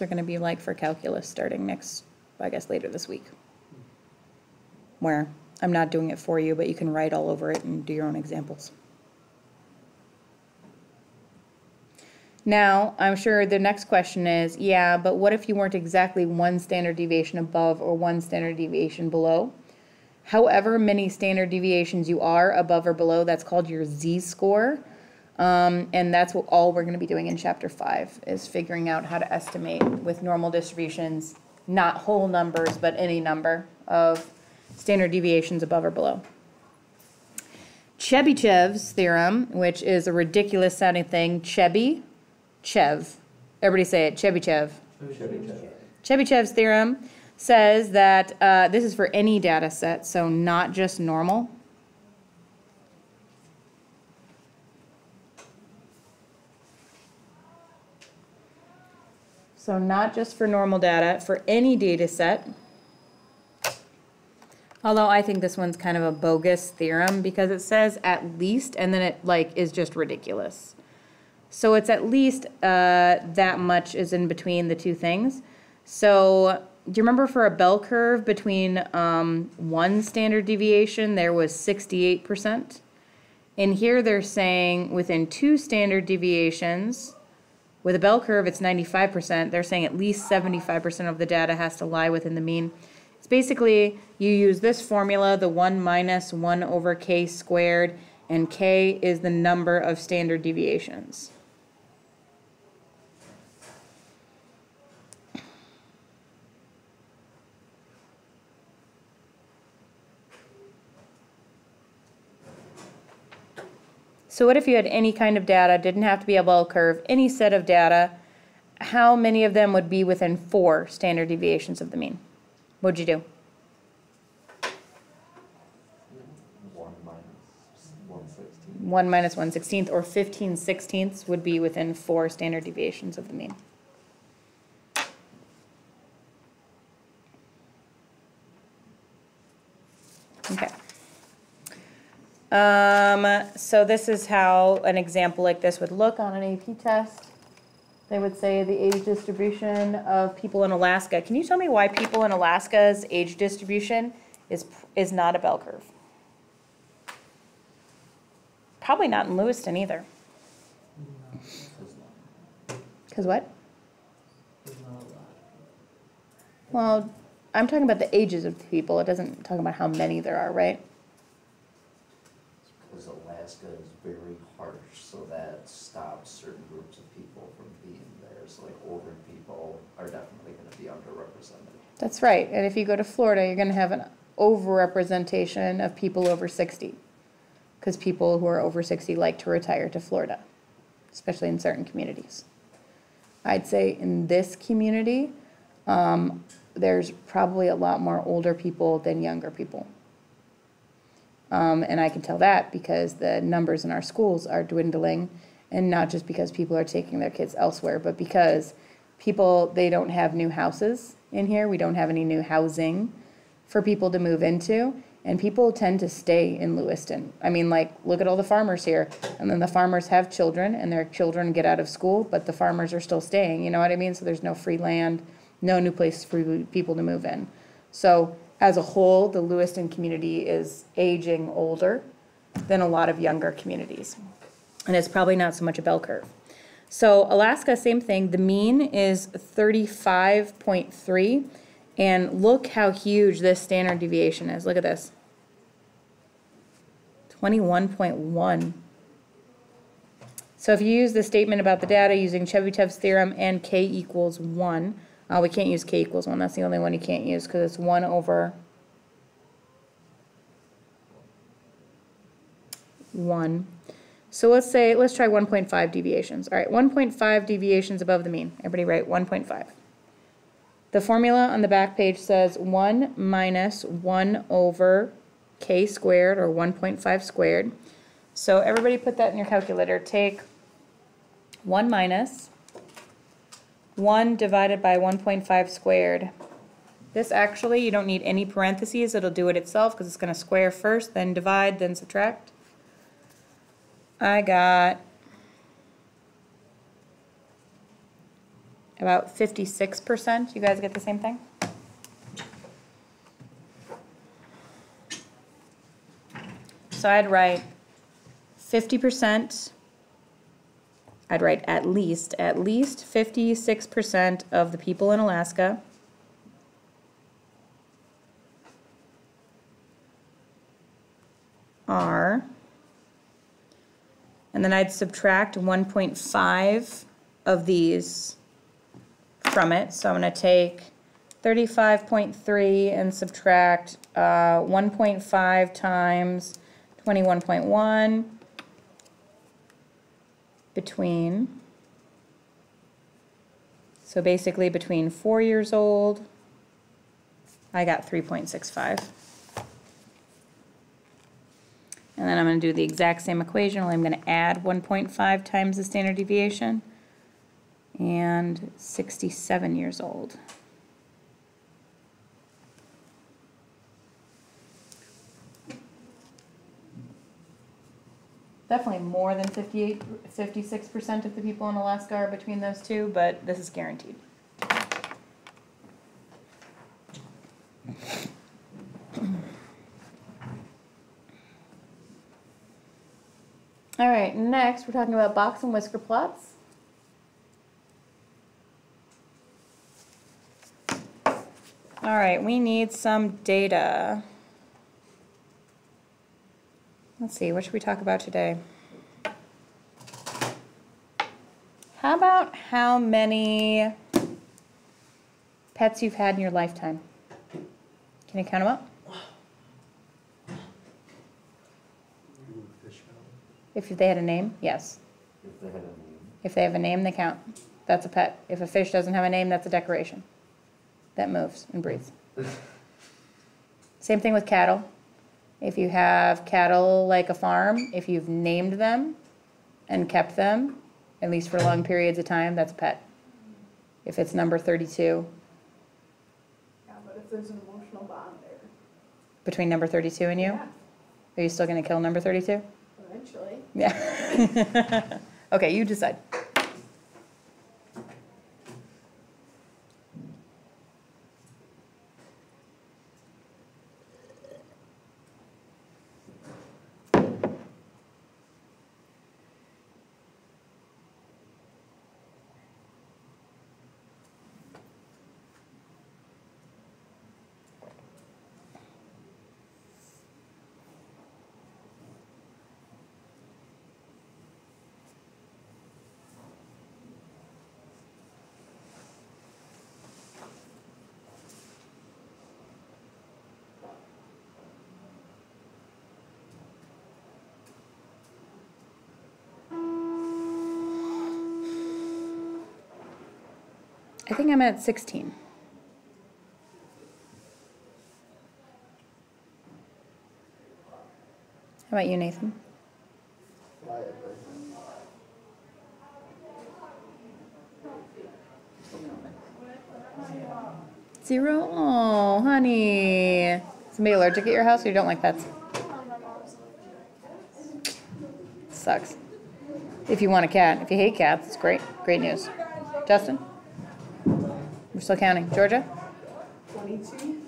are going to be like for calculus starting next, I guess later this week. Where I'm not doing it for you, but you can write all over it and do your own examples. Now, I'm sure the next question is, yeah, but what if you weren't exactly one standard deviation above or one standard deviation below? However many standard deviations you are above or below, that's called your z-score. Um, and that's what all we're going to be doing in chapter five is figuring out how to estimate with normal distributions, not whole numbers, but any number of standard deviations above or below. Chebyshev's theorem, which is a ridiculous sounding thing, Chebby, Chev. Everybody say it, Chebyshev. Chebyshev's theorem says that uh, this is for any data set, so not just normal. So not just for normal data, for any data set. Although I think this one's kind of a bogus theorem because it says at least and then it like is just ridiculous. So it's at least uh, that much is in between the two things. So do you remember for a bell curve between um, one standard deviation there was 68%? And here they're saying within two standard deviations, with a bell curve, it's 95%. They're saying at least 75% of the data has to lie within the mean. It's basically you use this formula, the 1 minus 1 over k squared, and k is the number of standard deviations. So what if you had any kind of data, didn't have to be a bell curve, any set of data, how many of them would be within four standard deviations of the mean? What'd you do? One minus one sixteen. 1 minus 1 16th or 15 sixteenths would be within four standard deviations of the mean. Okay. Um, so this is how an example like this would look on an AP test. They would say the age distribution of people in Alaska. Can you tell me why people in Alaska's age distribution is, is not a bell curve? Probably not in Lewiston either. Cause what? Well, I'm talking about the ages of people. It doesn't talk about how many there are, right? Alaska is very harsh, so that stops certain groups of people from being there. So like older people are definitely gonna be underrepresented. That's right. And if you go to Florida, you're gonna have an overrepresentation of people over sixty. Because people who are over sixty like to retire to Florida, especially in certain communities. I'd say in this community, um, there's probably a lot more older people than younger people. Um, and I can tell that because the numbers in our schools are dwindling, and not just because people are taking their kids elsewhere, but because people, they don't have new houses in here. We don't have any new housing for people to move into, and people tend to stay in Lewiston. I mean, like, look at all the farmers here, and then the farmers have children, and their children get out of school, but the farmers are still staying, you know what I mean? So there's no free land, no new place for people to move in. So as a whole, the Lewiston community is aging older than a lot of younger communities. And it's probably not so much a bell curve. So Alaska, same thing. The mean is 35.3. And look how huge this standard deviation is. Look at this 21.1. So if you use the statement about the data using Chebyshev's theorem and k equals 1, uh, we can't use k equals 1. That's the only one you can't use because it's 1 over 1. So let's say, let's try 1.5 deviations. All right, 1.5 deviations above the mean. Everybody write 1.5. The formula on the back page says 1 minus 1 over k squared, or 1.5 squared. So everybody put that in your calculator. Take 1 minus 1 divided by 1.5 squared. This actually, you don't need any parentheses. It'll do it itself because it's going to square first, then divide, then subtract. I got about fifty-six percent. You guys get the same thing? So I'd write fifty percent. I'd write at least, at least fifty-six percent of the people in Alaska. Are. And then I'd subtract one point five of these from it. So I'm gonna take thirty-five point three and subtract, uh, one point five times twenty-one point one between. So basically between four years old, I got three point six five. And then I'm gonna do the exact same equation, only I'm gonna add one point five times the standard deviation. And sixty-seven years old. Definitely more than 58, 56 percent of the people in Alaska are between those two, but this is guaranteed. All right, next, we're talking about box and whisker plots. All right, we need some data. Let's see, what should we talk about today? How about how many pets you've had in your lifetime? Can you count them up? If they had a name, yes. If they had a name, If they have a name, they count. That's a pet. If a fish doesn't have a name, that's a decoration. That moves and breathes. Same thing with cattle. If you have cattle like a farm, if you've named them and kept them, at least for long periods of time, that's a pet. If it's number thirty-two, Yeah, but if there's an emotional bond there, between number thirty-two and you, yeah, are you still gonna kill number thirty-two? eventually. Yeah. Okay, you decide. I think I'm at sixteen. How about you, Nathan? Zero? Oh, honey. Somebody allergic at your house or you don't like pets? Sucks. If you want a cat. If you hate cats, it's great. Great news. Justin? We're still counting. Georgia? Twenty-two?